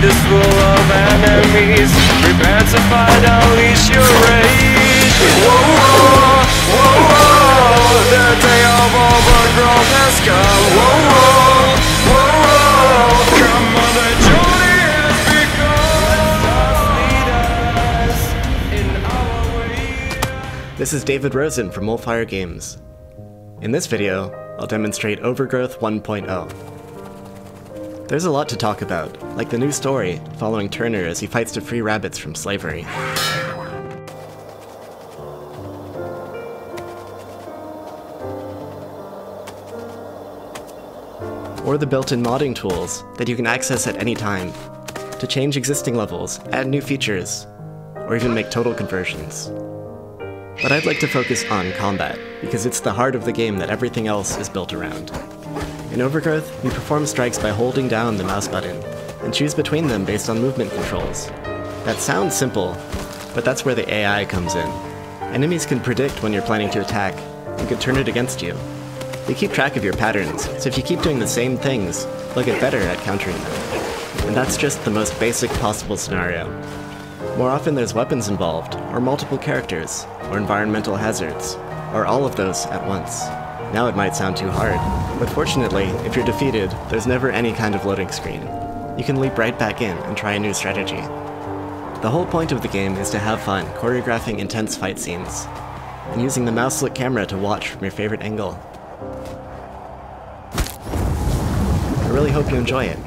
days Prepare to fight, unleash your rage Whoa, whoa, whoa, whoa The day of overgrowth has come Whoa, whoa, whoa, whoa Come on, the journey has begun This is David Rosen from Wolfire Games. In this video, I'll demonstrate Overgrowth 1.0. There's a lot to talk about, like the new story following Turner as he fights to free rabbits from slavery. Or the built-in modding tools that you can access at any time to change existing levels, add new features, or even make total conversions. But I'd like to focus on combat, because it's the heart of the game that everything else is built around. In Overgrowth, you perform strikes by holding down the mouse button, and choose between them based on movement controls. That sounds simple, but that's where the AI comes in. Enemies can predict when you're planning to attack, and can turn it against you. They keep track of your patterns, so if you keep doing the same things, they'll get better at countering them. And that's just the most basic possible scenario. More often there's weapons involved, or multiple characters, or environmental hazards, or all of those at once. Now it might sound too hard, but fortunately, if you're defeated, there's never any kind of loading screen. You can leap right back in and try a new strategy. The whole point of the game is to have fun choreographing intense fight scenes, and using the mouse-look camera to watch from your favorite angle. I really hope you enjoy it.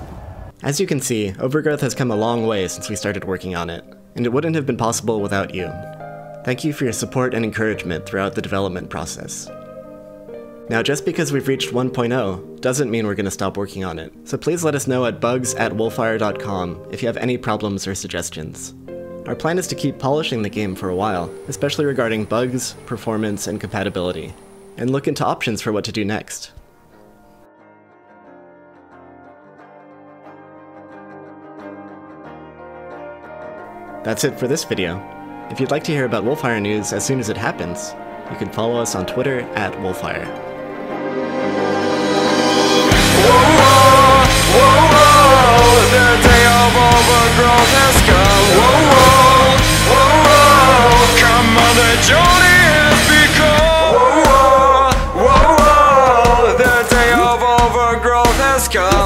As you can see, Overgrowth has come a long way since we started working on it, and it wouldn't have been possible without you. Thank you for your support and encouragement throughout the development process. Now, just because we've reached 1.0 doesn't mean we're going to stop working on it, so please let us know at bugs at wolfire.com if you have any problems or suggestions. Our plan is to keep polishing the game for a while, especially regarding bugs, performance, and compatibility, and look into options for what to do next. That's it for this video. If you'd like to hear about Wolfire news as soon as it happens, you can follow us on Twitter at Wolfire. go.